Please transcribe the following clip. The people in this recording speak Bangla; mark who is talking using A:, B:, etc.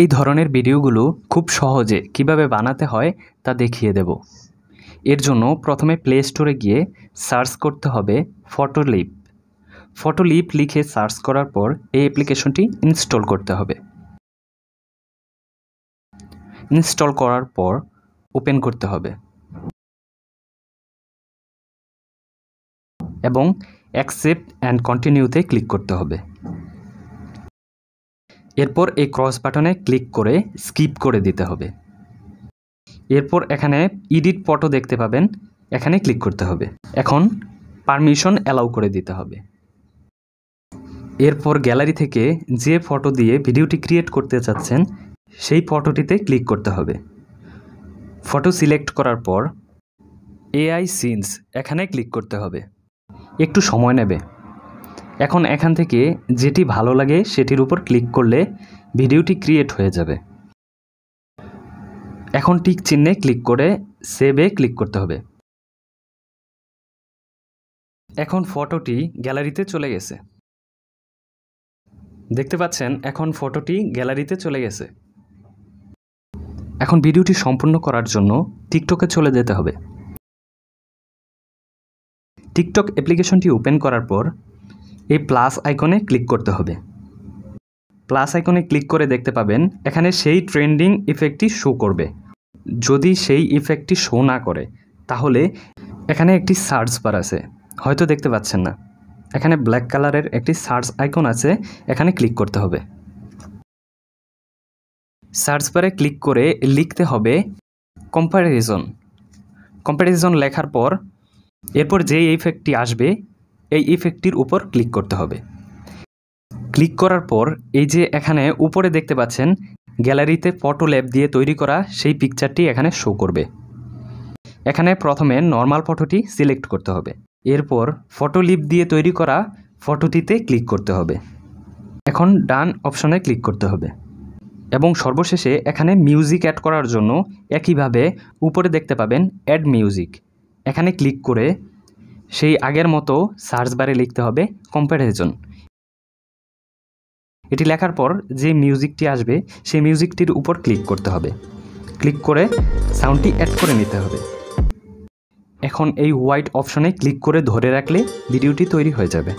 A: এই ধরনের ভিডিওগুলো খুব সহজে কীভাবে বানাতে হয় তা দেখিয়ে দেব। এর জন্য প্রথমে প্লে স্টোরে গিয়ে সার্চ করতে হবে ফটোলিপ ফটোলিপ লিখে সার্চ করার পর এই অ্যাপ্লিকেশনটি ইনস্টল করতে হবে। ইনস্টল করার পর ওপেন করতে হবে। এবং অ্যাকসেপ্ট অ্যান্ড কন্টিনিউতে ক্লিক করতে হবে। এরপর এই ক্রস বাটনে ক্লিক করে স্কিপ করে দিতে হবে। এরপর এখানে ইডিট ফটো দেখতে পাবেন, এখানে ক্লিক করতে হবে। এখন পারমিশন অ্যালাউ করে দিতে হবে। এরপর গ্যালারি থেকে যে ফটো দিয়ে ভিডিওটি ক্রিয়েট করতে চাচ্ছেন, সেই ফটোটিতে ক্লিক করতে হবে। ফটো সিলেক্ট করার পর এআই সিনস এখানে ক্লিক করতে হবে। একটু সময় নেবে। এখন এখান থেকে যেটি ভালো লাগে সেটির উপর ক্লিক করলে ভিডিওটি ক্রিয়েট হয়ে যাবে। এখন টিক চিহ্নে ক্লিক করে সেভে ক্লিক করতে হবে। এখন ফটোটি গ্যালারিতে চলে গেছে। দেখতে পাচ্ছেন, এখন ফটোটি গ্যালারিতে চলে গেছে। এখন ভিডিওটি সম্পূর্ণ করার জন্য টিকটকে চলে যেতে হবে। টিকটক অ্যাপ্লিকেশনটি ওপেন করার পর এই প্লাস আইকনে ক্লিক করতে হবে। প্লাস আইকনে ক্লিক করে দেখতে পাবেন, এখানে সেই ট্রেন্ডিং ইফেক্টটি শো করবে। যদি সেই ইফেক্টটি শো না করে, তাহলে এখানে একটি সার্চ বার আছে। হয়তো দেখতে পাচ্ছেন না। এখানে ব্ল্যাক কালারের একটি সার্চ আইকন আছে, এখানে ক্লিক করতে হবে। সার্চ বারে ক্লিক করে লিখতে হবে কম্প্যারিজন কম্প্যারিজন লেখার পর, এরপর যে ইফেক্টটি আসবে এই ইফেক্টটির উপর ক্লিক করতে হবে। ক্লিক করার পর এই যে এখানে উপরে দেখতে পাচ্ছেন গ্যালারিতে ফটো ল্যাব দিয়ে তৈরি করা সেই পিকচারটি এখানে শো করবে। এখানে প্রথমে নর্মাল ফটোটি সিলেক্ট করতে হবে। এরপর ফটো লিপ দিয়ে তৈরি করা ফটোটিতে ক্লিক করতে হবে। এখন ডান অপশনে ক্লিক করতে হবে। এবং সর্বশেষে এখানে মিউজিক অ্যাড করার জন্য একইভাবে উপরে দেখতে পাবেন অ্যাড মিউজিক এখানে ক্লিক করে সেই আগের মতো সার্চ বারে লিখতে হবে কম্প্যারিজন এটি লেখার পর যে মিউজিকটি আসবে, সেই মিউজিকটির উপর ক্লিক করতে হবে। ক্লিক করে সাউন্ডটি অ্যাড করে নিতে হবে। এখন এই হোয়াইট অপশনে ক্লিক করে ধরে রাখলে ভিডিওটি তৈরি হয়ে যাবে।